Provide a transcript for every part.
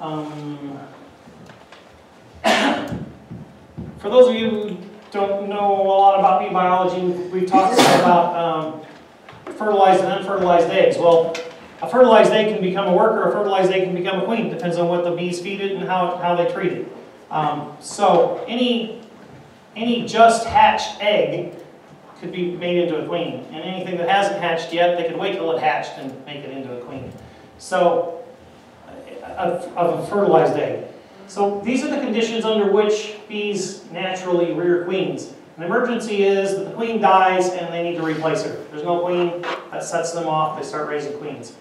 Um, for those of you who don't know a lot about bee biology, we talked about um, fertilized and unfertilized eggs. Well, a fertilized egg can become a worker, a fertilized egg can become a queen. Depends on what the bees feed it and how, how they treat it. Um, so any, any just hatched egg could be made into a queen. And anything that hasn't hatched yet, they could wait till it hatched and make it into a queen. So, of, a fertilized egg. So these are the conditions under which bees naturally rear queens. An emergency is that the queen dies and they need to replace her. There's no queen, that sets them off, they start raising queens.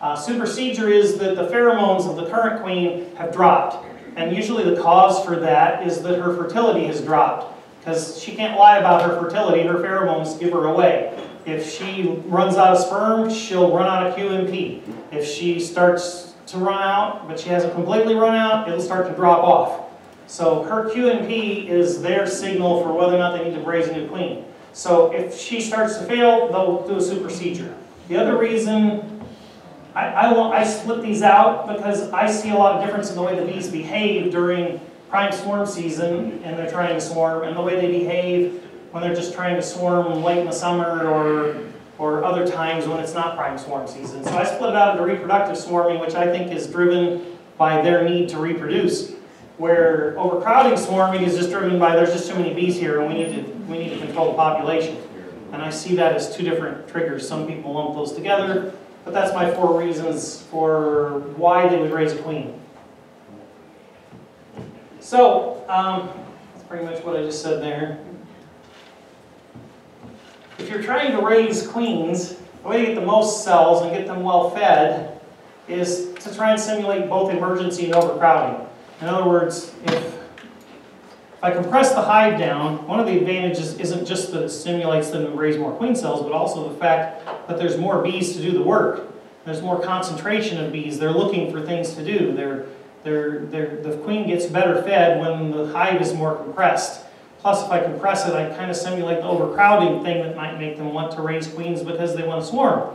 Uh, supersedure is that the pheromones of the current queen have dropped. And usually the cause for that is that her fertility has dropped. Because she can't lie about her fertility, her pheromones give her away. If she runs out of sperm, she'll run out of QMP. If she starts to run out, but she hasn't completely run out, it'll start to drop off. So her QMP is their signal for whether or not they need to raise a new queen. So if she starts to fail, they'll do a supersedure. The other reason I, I, I split these out because I see a lot of difference in the way the bees behave during prime swarm season and they're trying to swarm and the way they behave when they're just trying to swarm late in the summer or or other times when it's not prime swarm season. So I split it out into reproductive swarming, which I think is driven by their need to reproduce. Where overcrowding swarming is just driven by there's just too many bees here and we need to, we need to control the population. And I see that as two different triggers. Some people lump those together, but that's my four reasons for why they would raise a queen. So, um, that's pretty much what I just said there. If you're trying to raise queens, the way to get the most cells and get them well fed is to try and simulate both emergency and overcrowding. In other words, if, if I compress the hive down, one of the advantages isn't just that it stimulates them to raise more queen cells, but also the fact that there's more bees to do the work. There's more concentration of bees. They're looking for things to do. They're, they're, they're, the queen gets better fed when the hive is more compressed. Plus, if I compress it, I kind of simulate the overcrowding thing that might make them want to raise queens because they want to swarm.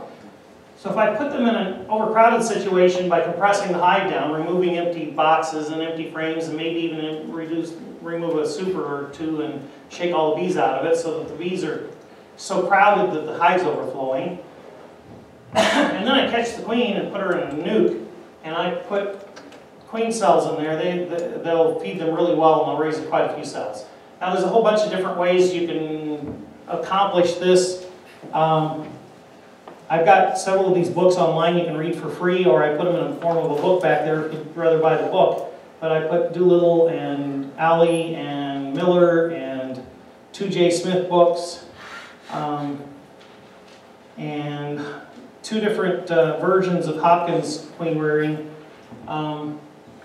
So if I put them in an overcrowded situation by compressing the hive down, removing empty boxes and empty frames, and maybe even reduce, remove a super or two and shake all the bees out of it so that the bees are so crowded that the hive's overflowing. and then I catch the queen and put her in a nuc, and I put queen cells in there. They, they'll feed them really well and they'll raise quite a few cells. Now there's a whole bunch of different ways you can accomplish this. Um, I've got several of these books online you can read for free, or I put them in the form of a book back there if you'd rather buy the book. But I put Doolittle and Alley and Miller and two Jay Smith books, um, and two different uh, versions of Hopkins queen rearing um,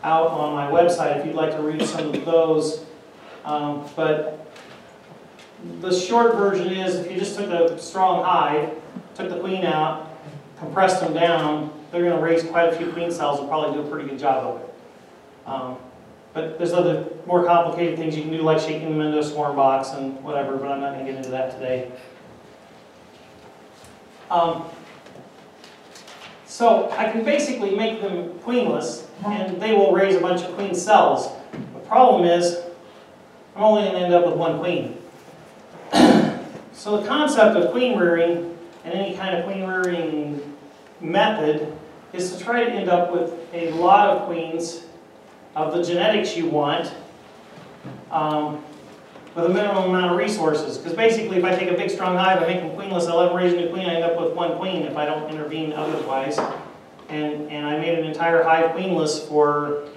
out on my website if you'd like to read some of those. Um, but the short version is if you just took a strong hive, took the queen out, compressed them down, they're going to raise quite a few queen cells and probably do a pretty good job of it. Um, but there's other more complicated things you can do like shaking them into a swarm box and whatever, but I'm not going to get into that today. Um, so I can basically make them queenless and they will raise a bunch of queen cells. The problem is I'm only going to end up with one queen. so the concept of queen rearing and any kind of queen rearing method is to try to end up with a lot of queens of the genetics you want um, with a minimum amount of resources. Because basically if I take a big strong hive, I make them queenless, I'll ever raise a new queen, I end up with one queen if I don't intervene otherwise. And, and I made an entire hive queenless for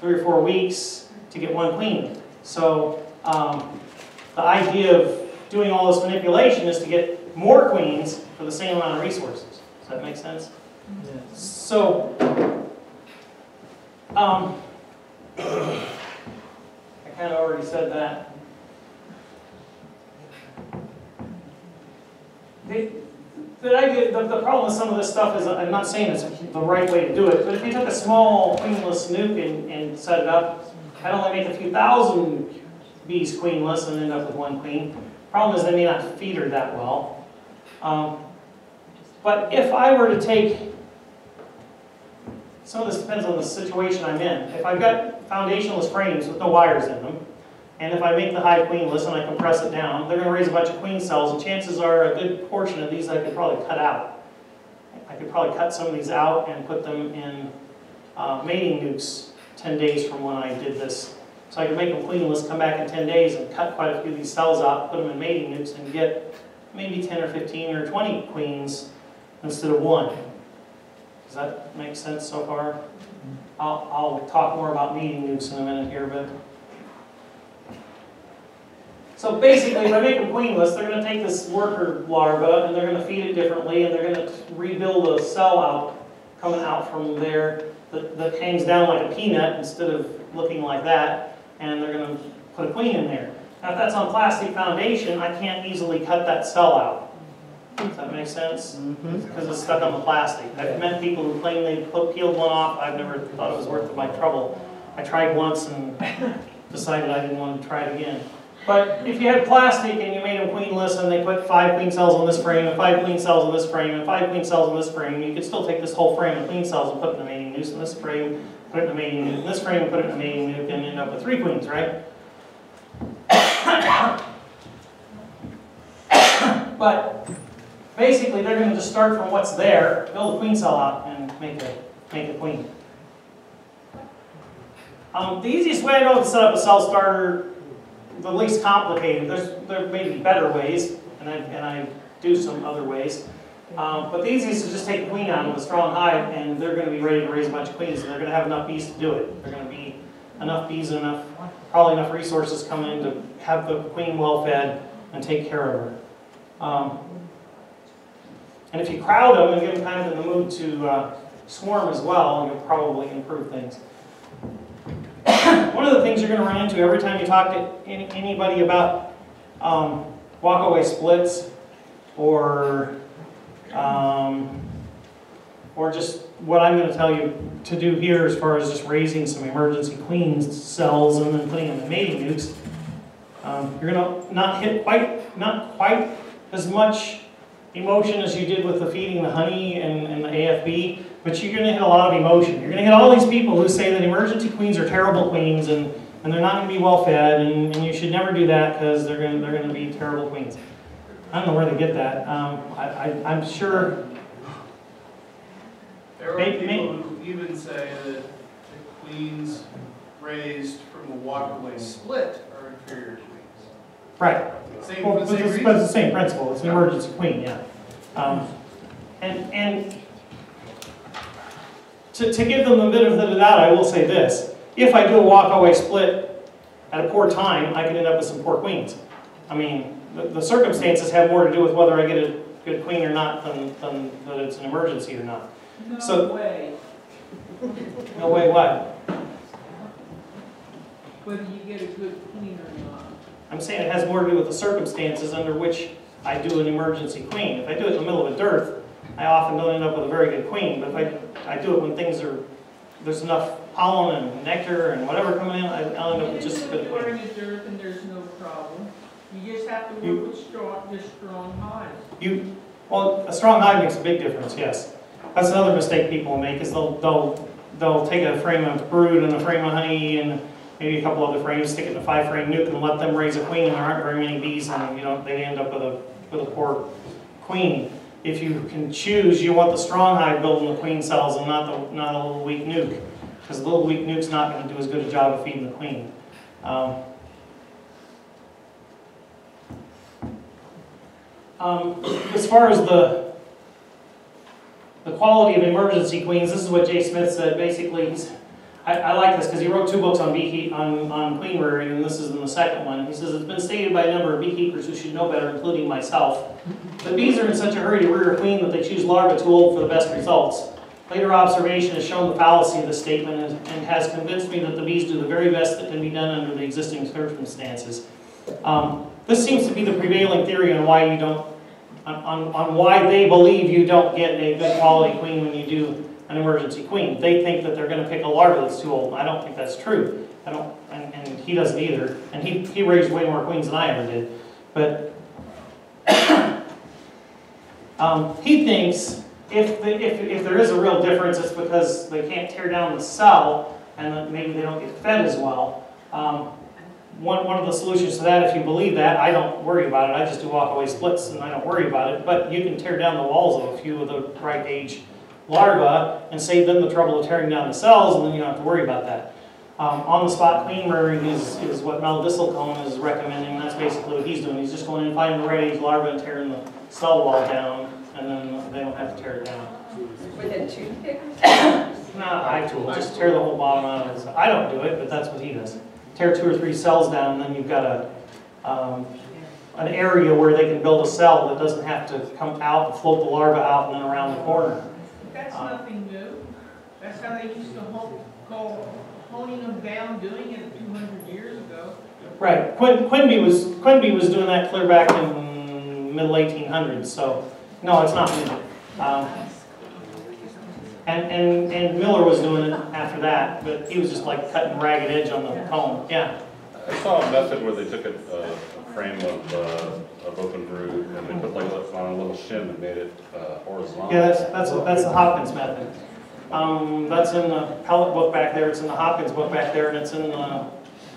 three or four weeks to get one queen. So um, the idea of doing all this manipulation is to get more queens for the same amount of resources. Does that make sense? Yes. So, um, I kind of already said that. The, the, idea, the, the problem with some of this stuff is, I'm not saying it's the right way to do it, but if you took a small queenless nuc and, and set it up, I'd only make a few thousand bees queenless and end up with one queen. Problem is they may not feed her that well. Um, but if I were to take some of this depends on the situation I'm in. If I've got foundationless frames with no wires in them, and if I make the hive queenless and I compress it down, they're gonna raise a bunch of queen cells, and chances are a good portion of these I could probably cut out. I could probably cut some of these out and put them in uh, mating nukes 10 days from when I did this. So I could make them queenless, come back in 10 days and cut quite a few of these cells out, put them in mating nukes and get maybe 10 or 15 or 20 queens instead of one. Does that make sense so far? I'll, I'll talk more about mating nukes in a minute here, but. So basically, if I make them queenless, they're gonna take this worker larva and they're gonna feed it differently and they're gonna rebuild a cell out, coming out from there that, that hangs down like a peanut instead of looking like that, and they're gonna put a queen in there. Now, if that's on plastic foundation, I can't easily cut that cell out. Does that make sense? Mm-hmm. Because it's stuck on the plastic. I've met people who claim they put- peeled one off, I've never thought it was worth my trouble. I tried once and decided I didn't want to try it again. But if you had plastic and you made them queenless and they put five queen cells on this frame and five queen cells on this frame and five queen cells on this frame, you could still take this whole frame of queen cells and put it in a mating noose in this frame, put it in a mating nuke in this frame, and put it in a mating nuke and end up with three queens, right? But basically, they're gonna just start from what's there, build a queen cell out and make a, make a queen. Um, the easiest way I know to set up a cell starter the least complicated. There's, there may be better ways, and I, and I do some other ways. Um, but the easiest is just take a queen out with a strong hive, and they're going to be ready to raise a bunch of queens, and they're going to have enough bees to do it. They're going to be enough bees and enough, probably enough resources come in to have the queen well fed and take care of her. Um, and if you crowd them and get them kind of in the mood to uh, swarm as well, you'll probably improve things. One of the things you're going to run into every time you talk to any, anybody about um, walkaway splits or um, or just what I'm going to tell you to do here as far as just raising some emergency queen cells and then putting them in mating nukes, um, you're going to not hit quite not quite as much emotion as you did with the feeding the honey and, and the AFB, but you're going to hit a lot of emotion. You're going to hit all these people who say that emergency queens are terrible queens and, and they're not going to be well fed and, and you should never do that because they're going to, they're going to be terrible queens. I don't know where they get that. Um, I, I, I'm sure. There are Maybe- people who even say that the queens raised from a walkaway split are inferior queens. Right. Same, Well, for but the same it's, it's the same principle. It's an emergency queen, yeah. Um, and and to, to give them the benefit of the doubt, I will say this: if I do a walkaway split at a poor time, I could end up with some poor queens. I mean, the, the circumstances have more to do with whether I get a good queen or not than, than that it's an emergency or not. So- No way, No way, what? whether you get a good queen or not. I'm saying it has more to do with the circumstances under which I do an emergency queen. If I do it in the middle of a dearth, I often don't end up with a very good queen, but if I, I do it when things are, there's enough pollen and nectar and whatever coming in, I- I'll end up with just a good queen. the dirt and there's no problem. You just have to You- work with strong, just strong hives. You, well, a strong hive makes a big difference, yes. That's another mistake people make, is they'll, they'll, they'll take a frame of brood and a frame of honey and maybe a couple other frames, stick it in a five frame nuke and let them raise a queen and there aren't very many bees and, you know, they end up with a, with a poor queen. If you can choose, you want the strong hive building the queen cells and not the, not a little weak nuke. Because the little weak nuke's not gonna do as good a job of feeding the queen. Um, Um, as far as the, the quality of emergency queens, this is what Jay Smith said, basically, he's, I, I like this, because he wrote two books on beekeep, on, on queen rearing, and this is in the second one. He says, it's been stated by a number of beekeepers who should know better, including myself, that bees are in such a hurry to rear a queen that they choose larvae too old for the best results. Later observation has shown the fallacy of this statement and, and has convinced me that the bees do the very best that can be done under the existing circumstances. Um, this seems to be the prevailing theory on why you don't, on, on, on why they believe you don't get a good quality queen when you do an emergency queen. They think that they're gonna pick a larva that's too old. I don't think that's true. I don't, and, and he doesn't either. And he, he raised way more queens than I ever did. But um, he thinks if, the- if, if there is a real difference, it's because they can't tear down the cell, and maybe they don't get fed as well. Um, One, one of the solutions to that, if you believe that, I don't worry about it, I just do walk away splits and I don't worry about it, but you can tear down the walls of a few of the right age larvae and save them the trouble of tearing down the cells, and then you don't have to worry about that. Um, on-the-spot queen rearing is, is what Mel Disselkoen is recommending, that's basically what he's doing, he's just going and finding the right age larva and tearing the cell wall down, and then they don't have to tear it down. With a toothpick? Not eye tool, just tear the whole bottom out of it. I don't do it, but that's what he does. Tear two or three cells down, and then you've got a, um, an area where they can build a cell that doesn't have to come out and float the larva out and then around the corner. That's nothing new. That's how they used to hone, call honing them down, doing it two hundred years ago. Right, Quin, Quinby was, Quinby was doing that clear back in middle eighteen hundreds, so, no, it's not new. Um, And, and, and Miller was doing it after that, but he was just like cutting ragged edge on the cone, yeah. I saw a method where they took a, a a frame of, uh, of open brood and they put like a- on a little shim and made it uh, horizontal. Yeah, that's, that's, that's the Hopkins method. Um, that's in the Pellett book back there, it's in the Hopkins book back there, and it's in the,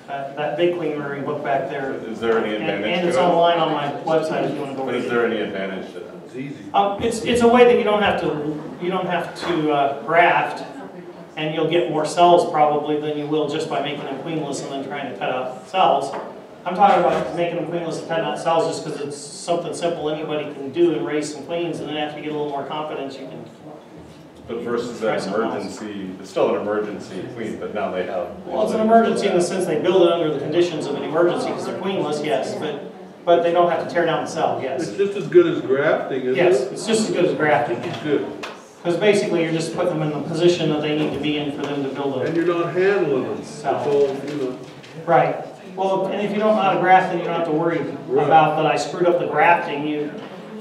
that, that big queen rearing book back there. Is there any And, advantage and to it's it? online on my website if you wanna go But read is it. there any advantage to it? It's easy. Um, it's, it's a way that you don't have to, you don't have to uh, graft, and you'll get more cells probably than you will just by making them queenless and then trying to cut out cells. I'm talking about making them queenless and cutting out cells just because it's something simple anybody can do and raise some queens, and then after you get a little more confidence, you can, But versus Try that else. emergency, it's still an emergency queen, but now they have. well, it's an emergency in the sense they build it under the conditions of an emergency because they're queenless, yes, but, but they don't have to tear down the cell, yes. It's just as good as grafting, isn't it? Yes, it's just as good as grafting, It's Good. because basically you're just putting them in the position that they need to be in for them to build a And you're not handling them. It's Cell. all, you know. Right, well, and if you don't know how to graft, then you don't have to worry Right. about that I screwed up the grafting, you,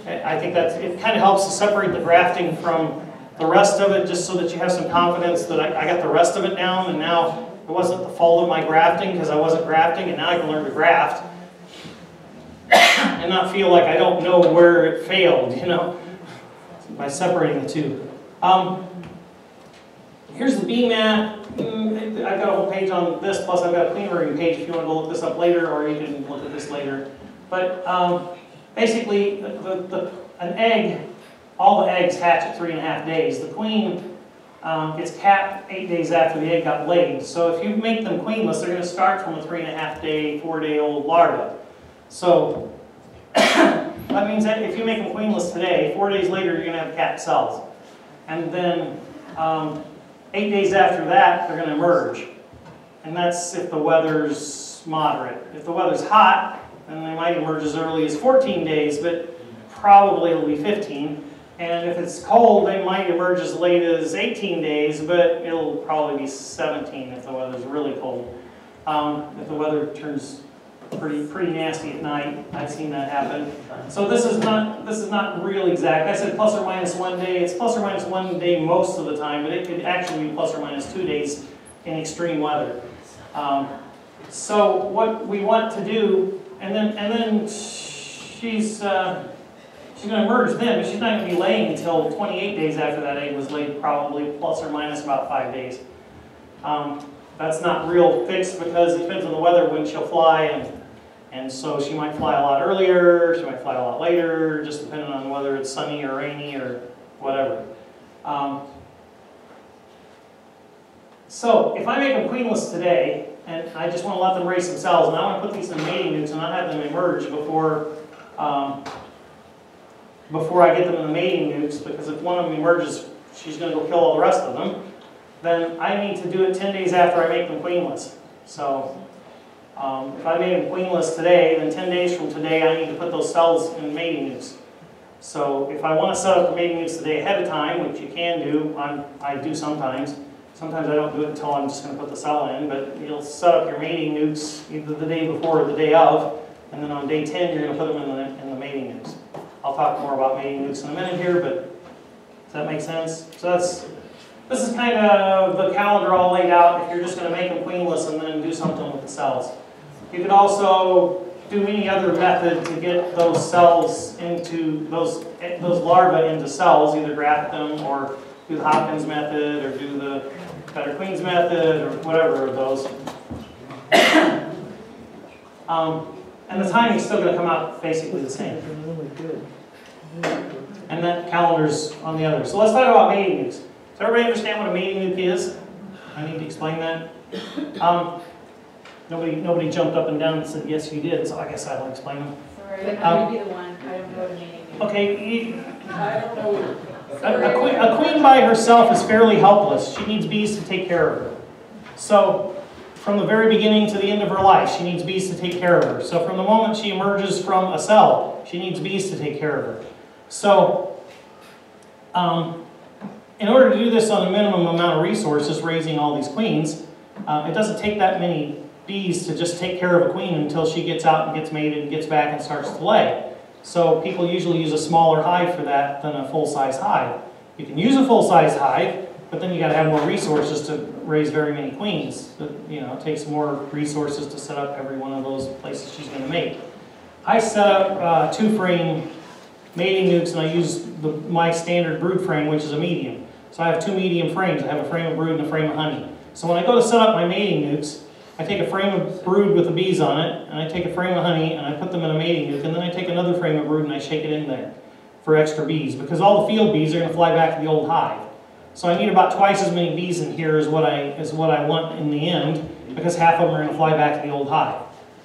I think that's, it kind of helps to separate the grafting from the rest of it, just so that you have some confidence that I, I got the rest of it down, and now it wasn't the fault of my grafting, because I wasn't grafting, and now I can learn to graft. And not feel like I don't know where it failed, you know, by separating the two. Um, Here's the BeeMath, Mm, I've got a whole page on this, plus I've got a queen rearing page if you want to look this up later, or you can look at this later. But um, basically, the, the, the- an egg, all the eggs hatch at three and a half days. The queen um, gets capped eight days after the egg got laid. So if you make them queenless, they're going to start from a three and a half day, four day old larva. So that means that if you make them queenless today, four days later, you're going to have capped cells. And then um, Eight days after that, they're gonna emerge. And that's if the weather's moderate. If the weather's hot, then they might emerge as early as 14 days, but probably it'll be 15. And if it's cold, they might emerge as late as 18 days, but it'll probably be 17 if the weather's really cold. Um, if the weather turns pretty, pretty nasty at night, I've seen that happen. So this is not, this is not real exact. I said plus or minus one day. It's plus or minus one day most of the time, but it could actually be plus or minus two days in extreme weather. Um, so what we want to do, and then, and then she's, uh, she's gonna emerge then, but she's not gonna be laying until 28 days after that egg was laid, probably plus or minus about five days. Um, that's not real fixed because it depends on the weather when she'll fly and and so she might fly a lot earlier, she might fly a lot later, just depending on whether it's sunny or rainy or whatever. Um, so if I make them queenless today, and I just want to let them raise cells, and I want to put these in mating nukes and not have them emerge before, um, before I get them in the mating nukes, because if one of them emerges, she's going to go kill all the rest of them, then I need to do it 10 days after I make them queenless. So um, If I made them queenless today, then 10 days from today, I need to put those cells in mating nukes. So if I want to set up the mating nukes the day ahead of time, which you can do, I'm, I do sometimes, sometimes I don't do it until I'm just going to put the cell in, but you'll set up your mating nukes either the day before or the day of, and then on day 10, you're going to put them in the, in the mating nukes. I'll talk more about mating nukes in a minute here, but does that make sense? So that's, this is kind of the calendar all laid out if you're just going to make them queenless and then do something with the cells. You could also do any other method to get those cells into, those, those larvae into cells, either graft them or do the Hopkins method or do the Better Queens method or whatever of those. Um, and the timing's still gonna come out basically the same. And that calendar's on the other. So let's talk about mating nukes. Does everybody understand what a mating nuke is? I need to explain that. Um, nobody, nobody jumped up and down and said, yes, you did, so I guess I'll explain them. Sorry, Um, I'm gonna be the one, I don't know what a. Okay, I don't know. a, a queen, a queen by herself is fairly helpless. She needs bees to take care of her. So, from the very beginning to the end of her life, she needs bees to take care of her. So from the moment she emerges from a cell, she needs bees to take care of her. So, um, in order to do this on a minimum amount of resources, raising all these queens, uh, it doesn't take that many bees to just take care of a queen until she gets out and gets mated and gets back and starts to lay. So people usually use a smaller hive for that than a full-size hive. You can use a full-size hive, but then you gotta have more resources to raise very many queens. But, You know, it takes more resources to set up every one of those places she's gonna mate. I set up uh, two-frame mating nukes and I use the, my standard brood frame, which is a medium. So I have two medium frames. I have a frame of brood and a frame of honey. So when I go to set up my mating nukes, I take a frame of brood with the bees on it, and I take a frame of honey, and I put them in a mating nuke, and then I take another frame of brood and I shake it in there for extra bees, because all the field bees are gonna fly back to the old hive. So I need about twice as many bees in here as what I, as what I want in the end, because half of them are gonna fly back to the old hive.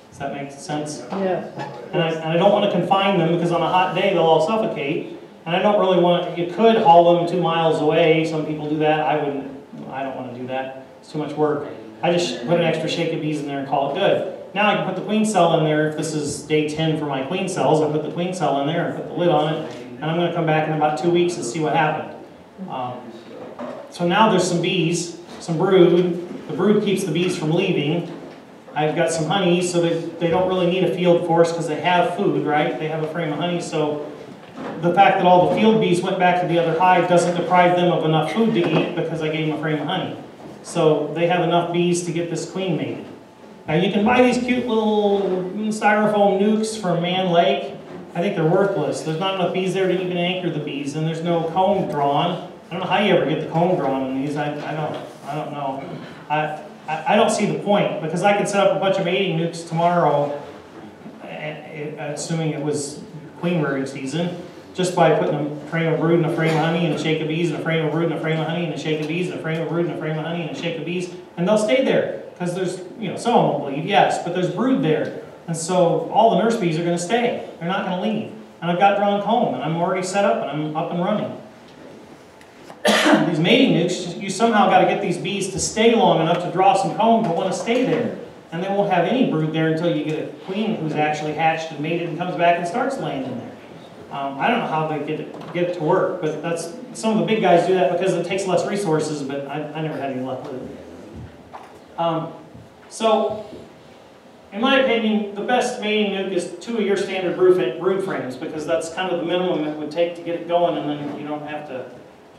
Does that make sense? Yes. And I, and I don't wanna confine them, because on a hot day, they'll all suffocate. And I don't really want, you could haul them two miles away, some people do that, I wouldn't, I don't wanna do that, it's too much work. I just put an extra shake of bees in there and call it good. Now I can put the queen cell in there, if this is day ten for my queen cells, I put the queen cell in there and put the lid on it, and I'm gonna come back in about two weeks and see what happened. Um, So now there's some bees, some brood, the brood keeps the bees from leaving. I've got some honey, so they, they don't really need a field force because they have food, right? They have a frame of honey, so the fact that all the field bees went back to the other hive doesn't deprive them of enough food to eat because I gave them a frame of honey. So they have enough bees to get this queen mated. Now you can buy these cute little styrofoam nukes from Mann Lake. I think they're worthless. There's not enough bees there to even anchor the bees, and there's no comb drawn. I don't know how you ever get the comb drawn in these. I, I don't I don't know. I, I I don't see the point because I could set up a bunch of mating nukes tomorrow, assuming it was queen rearing season, just by putting a frame of brood and a frame of honey and a shake of bees and a frame of brood and a frame of honey and a shake of bees and a frame of brood and a frame of honey and a shake of bees, and they'll stay there because there's you know some of them will bleed, yes, but there's brood there, and so all the nurse bees are going to stay. They're not going to leave, and I've got drawn comb and I'm already set up and I'm up and running. these mating nukes, you somehow got to get these bees to stay long enough to draw some comb to want to stay there. And they won't have any brood there until you get a queen who's actually hatched and mated and comes back and starts laying in there. Um, I don't know how they get it, get it to work, but that's, some of the big guys do that because it takes less resources, but I, I never had any luck with it. Um, so, in my opinion, the best mating nuke is two of your standard brood, brood frames because that's kind of the minimum it would take to get it going and then you don't have to,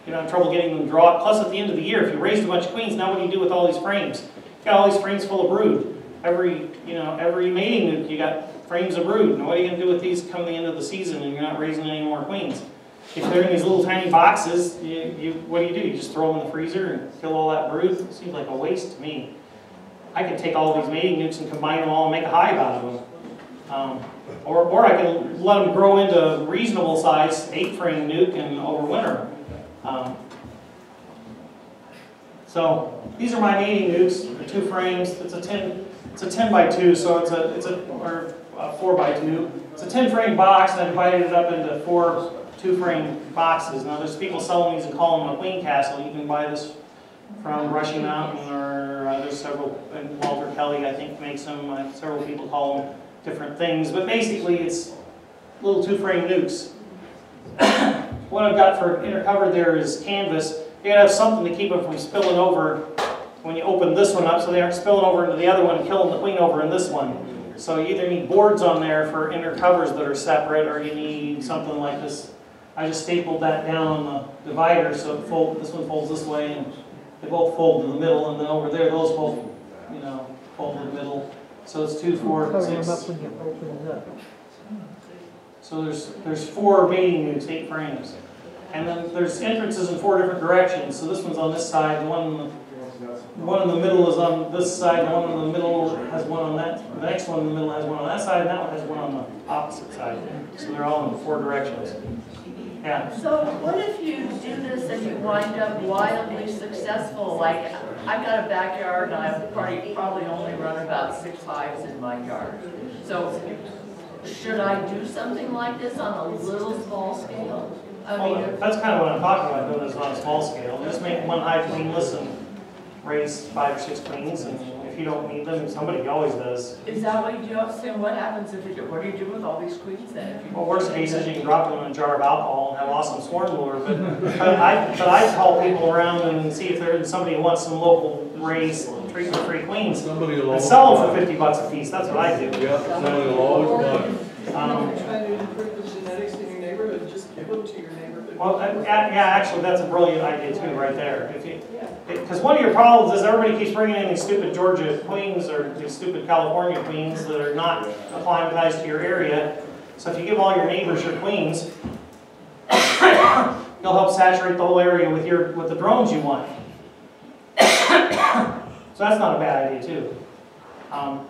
you don't trouble getting them to draw. Plus at the end of the year, if you raised a bunch of queens, now what do you do with all these frames? You got all these frames full of brood. Every, you know, every mating nuke, you got frames of brood. Now what are you gonna do with these come the end of the season and you're not raising any more queens? If they're in these little tiny boxes, you, you, what do you do? You just throw them in the freezer and kill all that brood? It seems like a waste to me. I could take all these mating nukes and combine them all and make a hive out of them. Um, or, or I can let them grow into a reasonable size, eight frame nuke and overwinter. Um, so these are my mating nukes, the two frames. It's a ten, it's a ten by two, so it's a, it's a, or a four by two. It's a ten frame box, and I divided it up into four two frame boxes. Now there's people selling these and calling them a queen castle. You can buy this from Brushy Mountain, or uh, there's several, and Walter Kelley, I think, makes them. Uh, several people call them different things, but basically it's little two frame nukes. what I've got for inner cover there is canvas. You gotta have something to keep them from spilling over when you open this one up, so they aren't spilling over into the other one and killing the queen over in this one. So you either need boards on there for inner covers that are separate, or you need something like this. I just stapled that down on the divider, so it fold, this one folds this way, and they both fold to the middle, and then over there, those both, you know, fold to the middle. So it's two, four, Cover them up when you open it up. So there's, there's four mating nukes, eight frames. And then there's entrances in four different directions. So this one's on this side, the one, in the- one in the middle is on this side, the one in the middle has one on that, the next one in the middle has one on that side, and that one has one on the opposite side. So they're all in four directions. Yeah, So what if you do this and you wind up wildly successful? Like, I've got a backyard and I've probably, probably only run about six hives in my yard. So should I do something like this on a little small scale? I well, mean, that's kind of what I'm talking about, doing this on a small scale. Just make one hive queenless and raise five or six queens, and if you don't need them, somebody always does. is that what you do? And what happens if you do, what do you do with all these queens then? If you- Well, worst case is you can drop them in a jar of alcohol and have awesome swarm lure, but, but I, but I call people around and see if there's somebody who wants some local raised treatment-free queens. Somebody will And sell them for fifty bucks a piece, that's what I do. Yeah, somebody will always buy. Um, Trying to improve the genetics in your neighborhood, just give them to your neighborhood. Well, uh, yeah, actually, that's a brilliant idea too, right there. Because one of your problems is everybody keeps bringing in these stupid Georgia queens or these stupid California queens that are not acclimatized to your area. So if you give all your neighbors your queens, you'll help saturate the whole area with your, with the drones you want. So that's not a bad idea too. Um,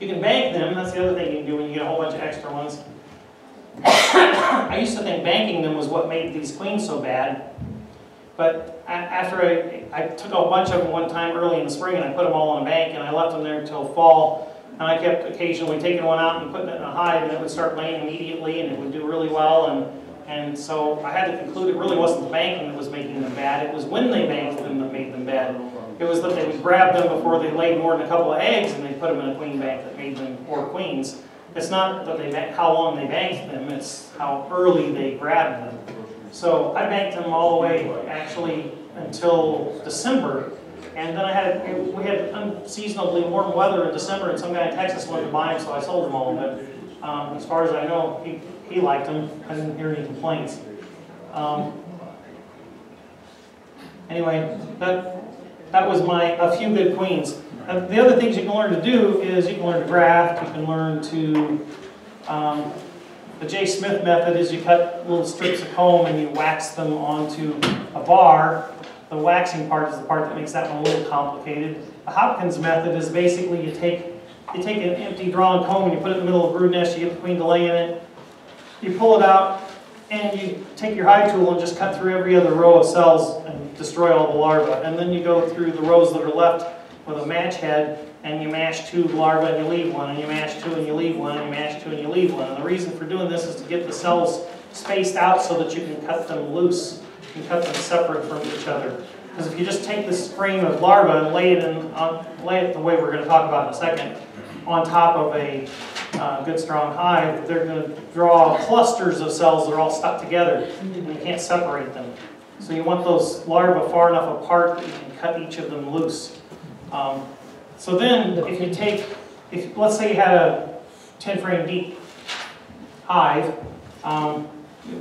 You can bank them, that's the other thing you can do when you get a whole bunch of extra ones. I used to think banking them was what made these queens so bad. But after I, I took a bunch of them one time early in the spring and I put them all in a bank and I left them there until fall. And I kept occasionally taking one out and putting it in a hive and it would start laying immediately and it would do really well. And, and so I had to conclude it really wasn't the banking that was making them bad. It was when they banked them that made them bad. It was that they would grab them before they laid more than a couple of eggs and they'd put them in a queen bank that made them four queens. It's not that they, how long they banked them, it's how early they grabbed them. So I banked them all the way, actually, until December. And then I had, we had unseasonably warm weather in December, and some guy in Texas wanted to buy them, so I sold them all. But um, as far as I know, he, he liked them. I didn't hear any complaints. Um, Anyway, that, that was my, a few good queens. Uh, The other things you can learn to do is you can learn to graft, you can learn to, um, the Jay Smith method is you cut little strips of comb and you wax them onto a bar. The waxing part is the part that makes that one a little complicated. The Hopkins method is basically you take, you take an empty drawn comb and you put it in the middle of a brood nest, you get the queen to lay in it, you pull it out, and you take your hive tool and just cut through every other row of cells and destroy all the larvae. And then you go through the rows that are left with a match head and you mash two larvae and you leave one, and you mash two and you leave one, and you mash two and you leave one. And the reason for doing this is to get the cells spaced out so that you can cut them loose. and cut them separate from each other. Because if you just take this frame of larvae and lay it in, on, lay it the way we're going to talk about in a second, on top of a uh, good strong hive, they're going to draw clusters of cells that are all stuck together, and you can't separate them. So you want those larvae far enough apart that you can cut each of them loose. Um, so then, if you take, if let's say you had a 10 frame deep hive, um,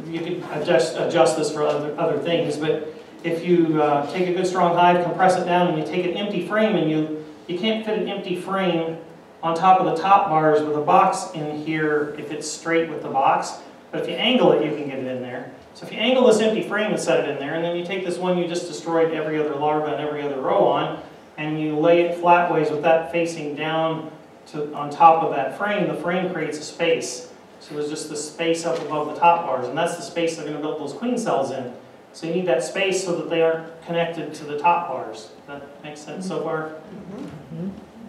you could adjust adjust this for other other things, but if you uh, take a good strong hive, compress it down, and you take an empty frame, and you you can't fit an empty frame on top of the top bars with a box in here if it's straight with the box. But if you angle it, you can get it in there. So if you angle this empty frame and set it in there, and then you take this one you just destroyed every other larva and every other row on, and you lay it flatways with that facing down to on top of that frame, the frame creates a space. So there's just the space up above the top bars, and that's the space they're going to build those queen cells in. So you need that space so that they aren't connected to the top bars. That makes sense so far?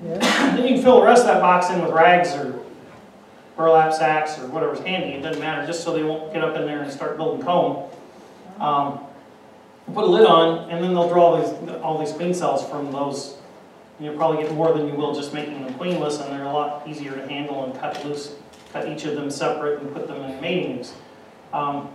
Yeah, Then you can fill the rest of that box in with rags or burlap sacks or whatever's handy, it doesn't matter, just so they won't get up in there and start building comb. Um, Put a lid on, and then they'll draw all these, all these queen cells from those. You'll probably get more than you will just making them queenless, and they're a lot easier to handle and cut loose, cut each of them separate and put them in mating nets. Um,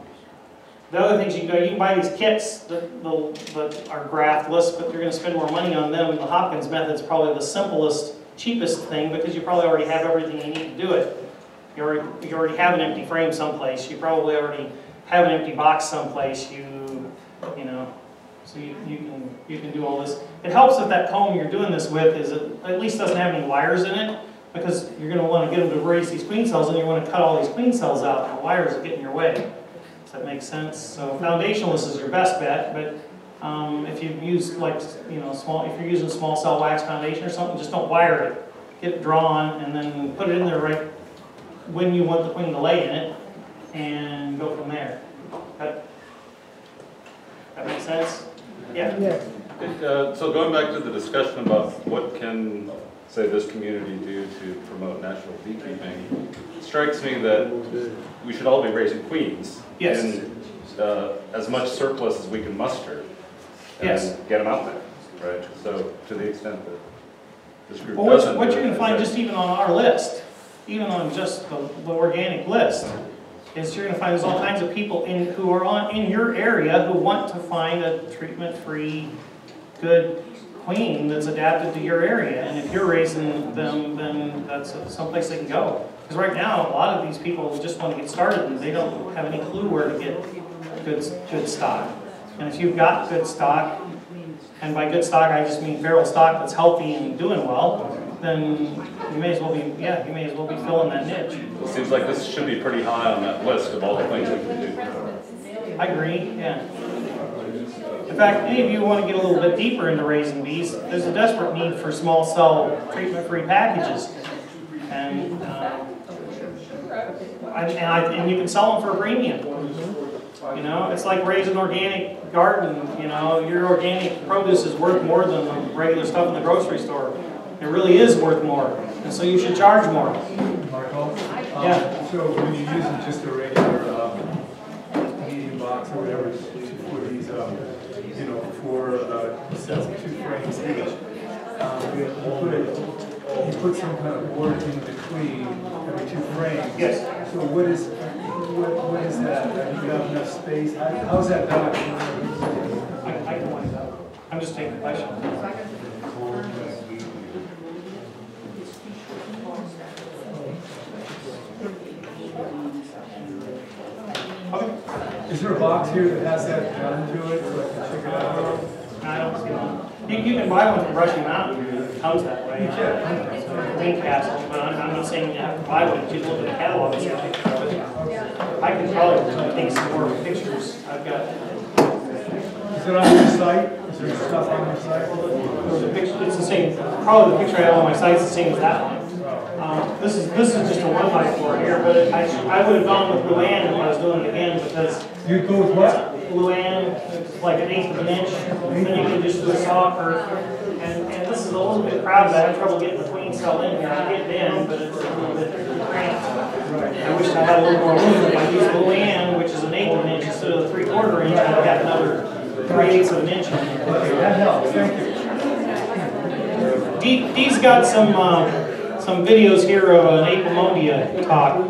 The other things you can do, you can buy these kits that, that are graftless, but you're gonna spend more money on them. The Hopkins method is probably the simplest, cheapest thing, because you probably already have everything you need to do it. You already, you already have an empty frame someplace, you probably already have an empty box someplace, you, So you, you can, you can do all this. It helps if that comb you're doing this with is, it at least doesn't have any wires in it, because you're gonna wanna get them to raise these queen cells, and you wanna cut all these queen cells out, and the wires get in your way. Does that make sense? So foundationless is your best bet, but, um, if you use like, you know, small, if you're using small cell wax foundation or something, just don't wire it. Get it drawn, and then put it in there right when you want the queen to lay in it, and go from there. That, that makes sense? Yeah? Yeah. It, uh, So going back to the discussion about what can, say, this community do to promote natural beekeeping, it strikes me that we should all be raising queens. Yes. in, uh, as much surplus as we can muster. Yes. And get them out there, right? So to the extent that this group Well, what, doesn't. what you're gonna find just even on our list, even on just the, the organic list, is you're gonna find there's all kinds of people in, who are on, in your area who want to find a treatment-free, good queen that's adapted to your area. And if you're raising them, then that's someplace they can go. Because right now, a lot of these people just wanna get started and they don't have any clue where to get good, good stock. And if you've got good stock, and by good stock, I just mean feral stock that's healthy and doing well, then you may as well be, yeah, you may as well be filling that niche. It seems like this should be pretty high on that list of all the things we can do. I agree, yeah. In fact, any of you want to get a little bit deeper into raising bees, there's a desperate need for small cell treatment-free packages. And, uh, and, and I- and you can sell them for a premium. You know, it's like raising organic garden, you know, your organic produce is worth more than the regular stuff in the grocery store. It really is worth more, and so you should charge more. Michael? Um, Yeah. So when you're using just a regular, um, medium box or whatever, for these, um, you know, for, uh, two frames each, um, you put it, you put some kind of board in between every two frames. Yes. So what is, what, what is that? Do you have enough space? How- How's that done? I, I can wind up. I'm just taking questions. Okay. Is there a box here that has that done to it so I can check it out? I don't see one. You, you can buy one from Brushy Mountain, it comes that way. Queen Castle, but I'm, I'm not saying you have to buy one, you can look at the catalog and stuff. I can probably take some more pictures, I've got, Is it on your site? Is there stuff on your site? there's a picture, it's the same, probably the picture I have on my site is the same as that one. Um, this is, this is just a one by four here, but I, I would have gone with Luan if I was doing it again, because You'd go with what? Luan, like an eighth of an inch, And then you can just do a saw or, and, and this is a little bit crowded, I have trouble getting the queen cell in here, I get it in, but it's a little bit cramped. I wish I had a little more room, if I used Luan, which is an eighth of an inch instead of a three quarter inch, I'd have another three eighths of an inch. Okay, that helps, thank you. Dee, Dee's got some, uh, some videos here of an Apimondia talk,